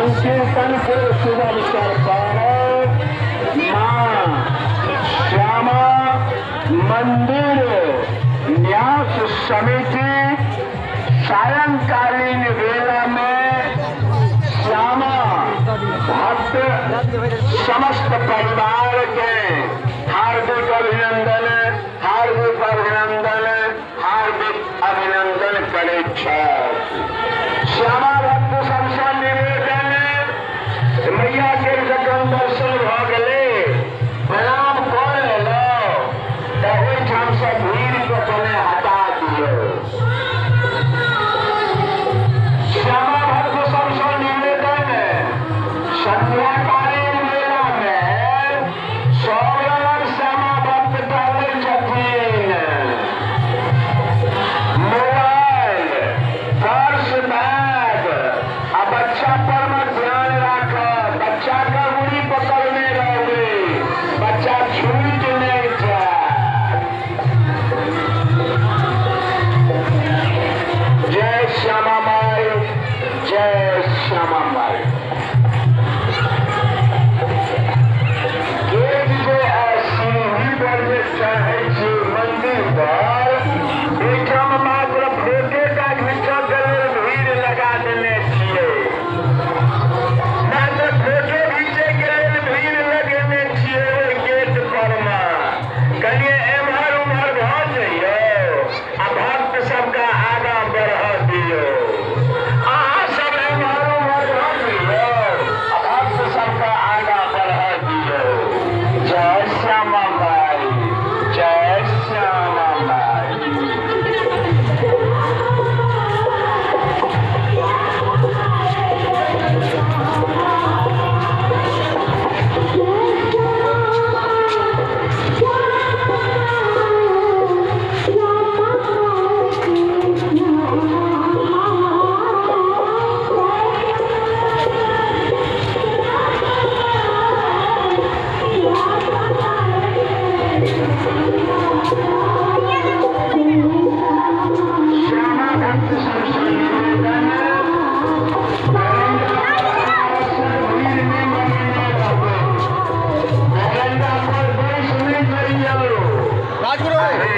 संकीर्तन से सुगम कर पाए माँ श्यामा मंदिर, न्यास समिति सायंकालीन वेला में श्यामा भक्त, समस्त परिवार के हार्दिक अभिनंदन। जय श्यामा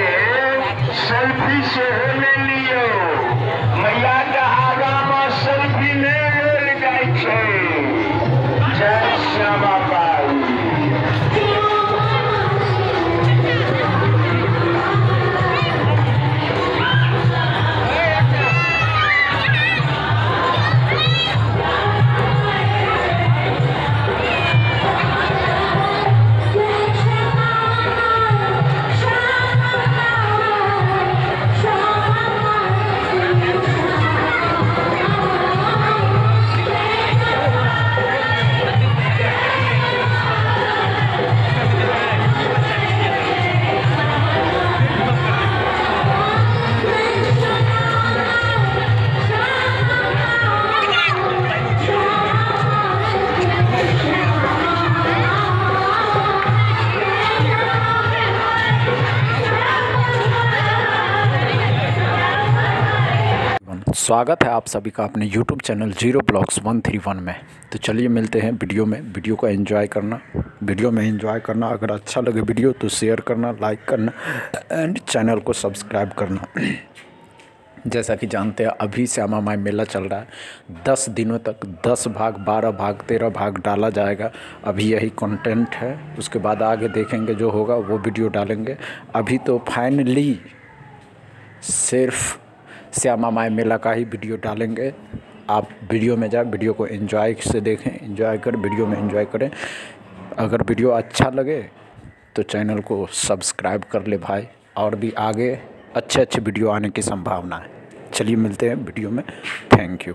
राजगुरु अरे सेल्फी सेहो नहि लियौ मैया के आगा में सेल्फी नहि लेल जाइ छै जय श्यामा स्वागत है आप सभी का अपने YouTube channel zero blogs one three one में। तो चलिए मिलते हैं वीडियो में। वीडियो को एंजॉय करना। वीडियो में एंजॉय करना। अगर अच्छा लगे वीडियो तो शेयर करना लाइक करना एंड चैनल को सब्सक्राइब करना। जैसा कि जानते हैं, अभी श्यामा माई मेला चल रहा है। दस दिनों तक दस भाग, बारह भाग, तेरह भाग डाला जाएगा। अभी यही कंटेंट है। उसके बाद आगे देखेंगे जो होगा, वो वीडियो डालेंगे। अभी तो फाइनली सिर्फ़ श्यामा माई मेला का ही वीडियो डालेंगे। आप वीडियो में जाए, वीडियो को एंजॉय से देखें एंजॉय कर, वीडियो में एंजॉय करें। अगर वीडियो अच्छा लगे तो चैनल को सब्सक्राइब कर ले भाई, और भी आगे अच्छे अच्छे वीडियो आने की संभावना है। चलिए मिलते हैं वीडियो में। Thank you